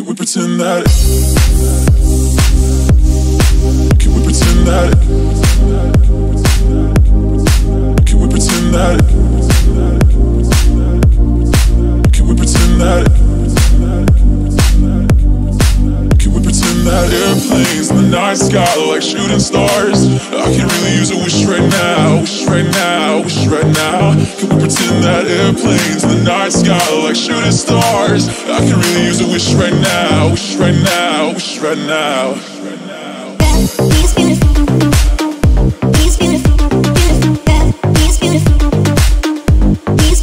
Can we pretend that? Can we pretend that? Can we pretend that? Can we pretend that? Can we pretend that airplanes in the night sky like shooting stars? I can really use a wish right now, right now, wish right now. Can we pretend that airplanes in the night sky like shooting stars? I can really use a wish right now, wish right now, wish right now. Beautiful. He's beautiful. Beautiful. He's beautiful. He's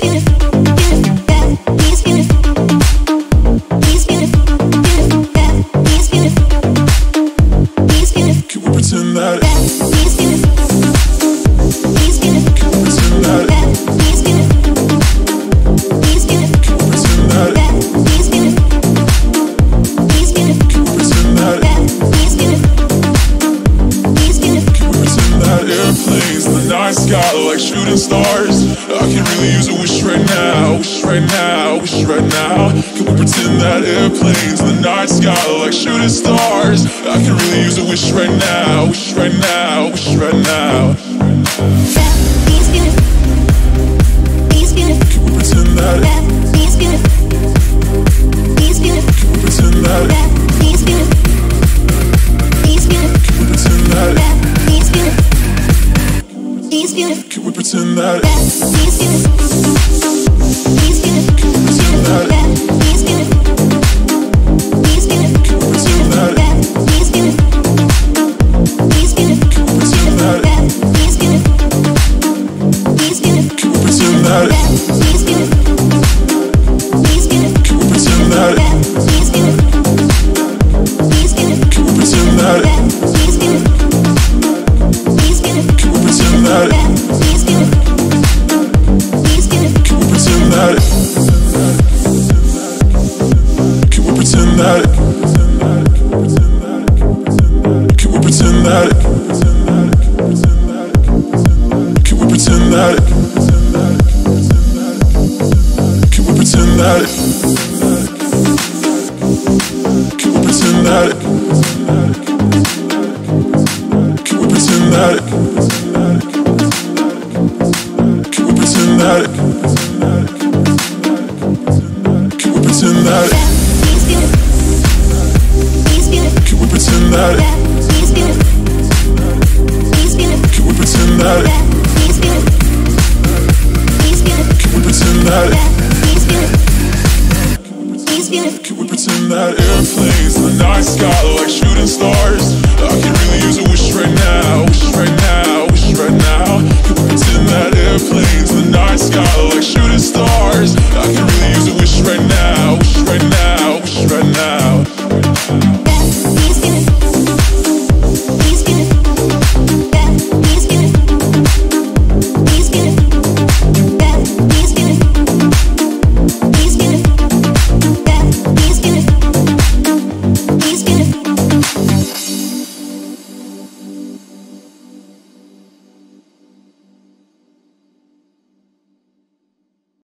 like shooting stars? I can really use a wish right now, wish right now, wish right now. Can we pretend that airplanes in the night sky like shooting stars? I can really use a wish right now, wish right now, wish right now. These beautiful. Can we pretend that? These beautiful. These beautiful. That. that it can pretend pretend that it can we pretend that it can pretend pretend that it? Can we pretend that it? Can we pretend that it? Can we pretend that it? Can we pretend that it? Can we pretend that it? That? Beautiful. Can we pretend that? Beautiful. Can we pretend that? Beautiful. Can we pretend that airplanes in the night sky like shooting stars? I can really use a wish right now, wish right now,